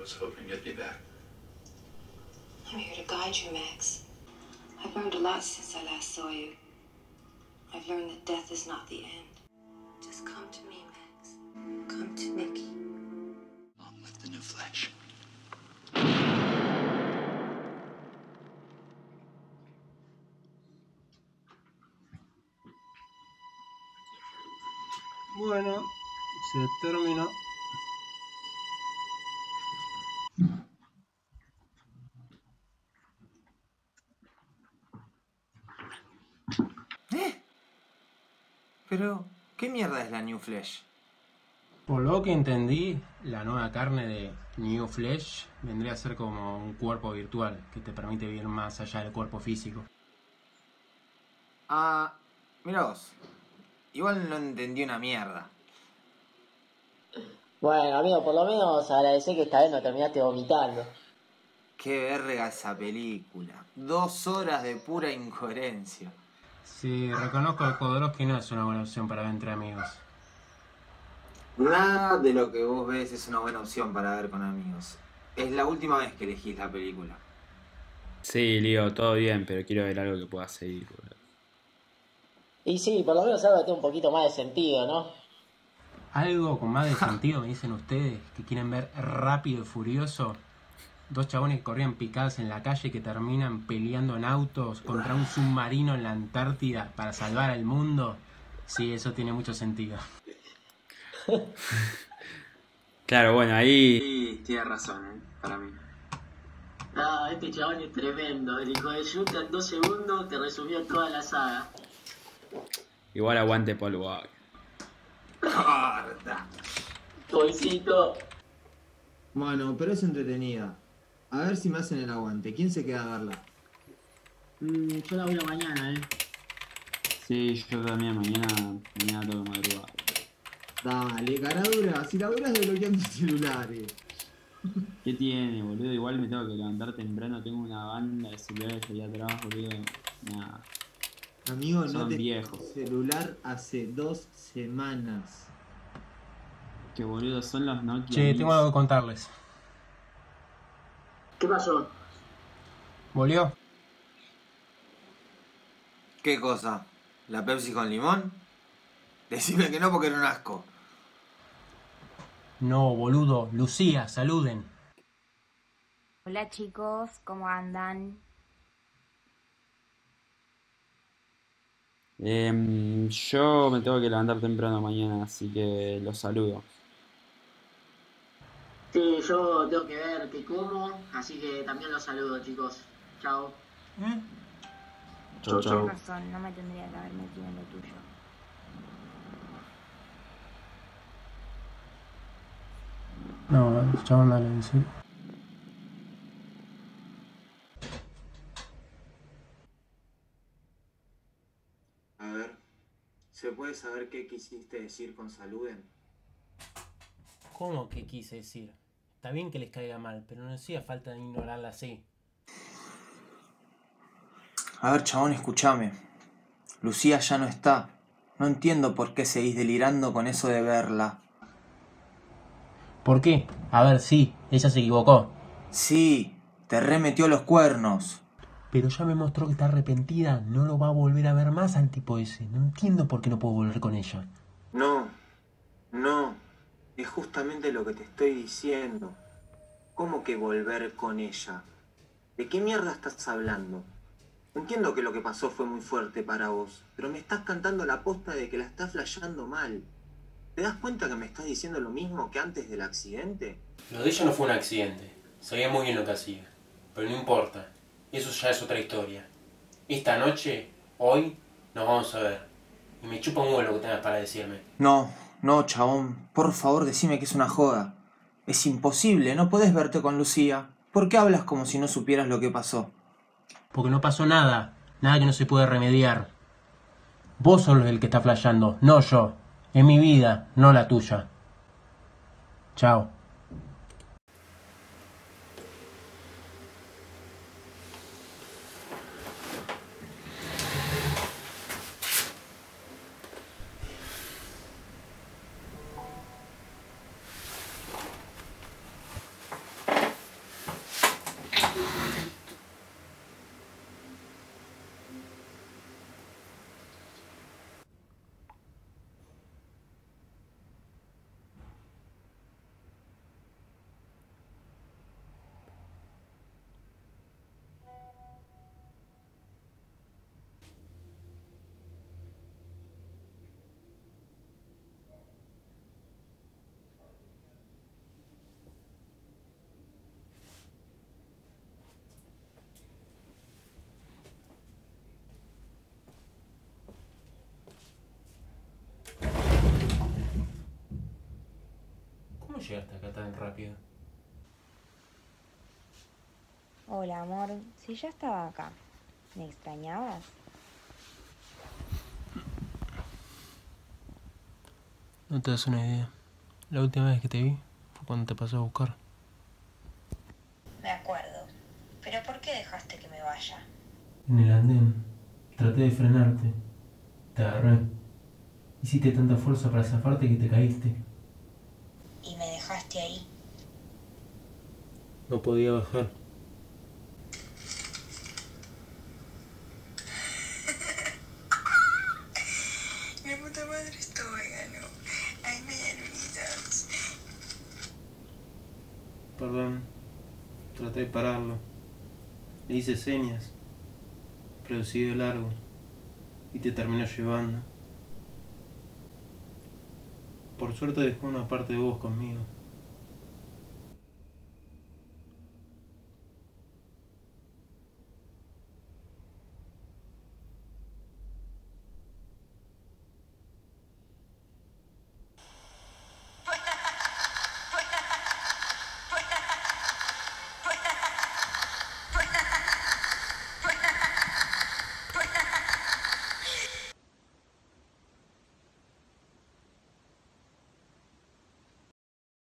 was hoping you'd be back. I'm here to guide you, Max. I've learned a lot since I last saw you. I've learned that death is not the end. Just come to me, Max. Come to Nikki. Long live the new flesh. Bueno, se terminó. Pero, ¿qué mierda es la New Flesh? Por lo que entendí, la nueva carne de New Flesh vendría a ser como un cuerpo virtual que te permite vivir más allá del cuerpo físico. Ah, mira vos. Igual no entendí una mierda. Bueno, amigo, por lo menos agradecer que esta vez no terminaste vomitando. Qué verga esa película. Dos horas de pura incoherencia. Sí, reconozco que Jodorowsky no es una buena opción para ver entre amigos. Nada de lo que vos ves es una buena opción para ver con amigos. Es la última vez que elegís la película. Sí, Lío, todo bien, pero quiero ver algo que pueda seguir. boludo. Y sí, por lo menos algo que tenga un poquito más de sentido, ¿no? Algo con más de sentido me dicen ustedes que quieren ver rápido y furioso. Dos chabones que corrían picadas en la calle que terminan peleando en autos contra un submarino en la Antártida para salvar al mundo. Sí, eso tiene mucho sentido. Claro, bueno, ahí tiene razón, ¿eh? Para mí. Ah, este chabón es tremendo. El hijo de Yuta en dos segundos te resumió toda la saga. Igual aguante Paul Walker. Corta. Bueno, pero es entretenida. A ver si me hacen el aguante. ¿Quién se queda a verla? Mm, yo la voy mañana, eh. Sí, yo también mañana, mañana tengo que madrugar. Dale, caradura. Si laburas desbloqueando celulares. ¿Qué tiene, boludo? Igual me tengo que levantar temprano, tengo una banda de celulares allá atrás, boludo. Nada. Amigo, no Son te viejos. celular hace dos semanas. Que boludo, son los Nokia. Che, tengo algo que contarles. ¿Qué pasó? ¿Volvió? ¿Qué cosa? ¿La Pepsi con limón? Decime que no porque era un asco. No, boludo. Lucía, saluden. Hola chicos, ¿cómo andan? Em, yo me tengo que levantar temprano mañana, así que los saludo. Sí, yo tengo que ver qué como, así que también los saludo, chicos. Chao. Chau, chau. Tienes razón, no me tendría que haber metido en lo tuyo. No, chabón, dale, en serio. A ver, ¿se puede saber qué quisiste decir con saluden? ¿Cómo que quise decir? Está bien que les caiga mal, pero no hacía falta ignorarla así. A ver, chabón, escúchame. Lucía ya no está. No entiendo por qué seguís delirando con eso de verla. ¿Por qué? A ver, sí, ella se equivocó. Sí, te remetió los cuernos. Pero ya me mostró que está arrepentida, no lo va a volver a ver más al tipo ese. No entiendo por qué no puedo volver con ella. No, no. Es justamente lo que te estoy diciendo. ¿Cómo que volver con ella? ¿De qué mierda estás hablando? Entiendo que lo que pasó fue muy fuerte para vos, pero me estás cantando la posta de que la estás flasheando mal. ¿Te das cuenta que me estás diciendo lo mismo que antes del accidente? Lo de ella no fue un accidente. Sabía muy bien lo que hacía. Pero no importa. Eso ya es otra historia. Esta noche, hoy, nos vamos a ver. Y me chupa un huevo lo que tengas para decirme. No, no, chabón. Por favor, decime que es una joda. Es imposible, no podés verte con Lucía. ¿Por qué hablas como si no supieras lo que pasó? Porque no pasó nada. Nada que no se puede remediar. Vos sos el que está flasheando, no yo. Es mi vida, no la tuya. Chao. ¿Cómo llegaste acá tan rápido? Hola, amor. Si ya estaba acá. ¿Me extrañabas? No te das una idea. La última vez que te vi fue cuando te pasó a buscar. Me acuerdo. ¿Pero por qué dejaste que me vaya? En el andén. Traté de frenarte. Te agarré. Hiciste tanta fuerza para zafarte que te caíste. ¿Y me dejaste ahí? No podía bajar. La puta madre estoy, ¿no? Ay, medianitas. Perdón. Traté de pararlo. Le hice señas. Pero siguió largo. Y te terminó llevando. Por suerte dejó una parte de vos conmigo.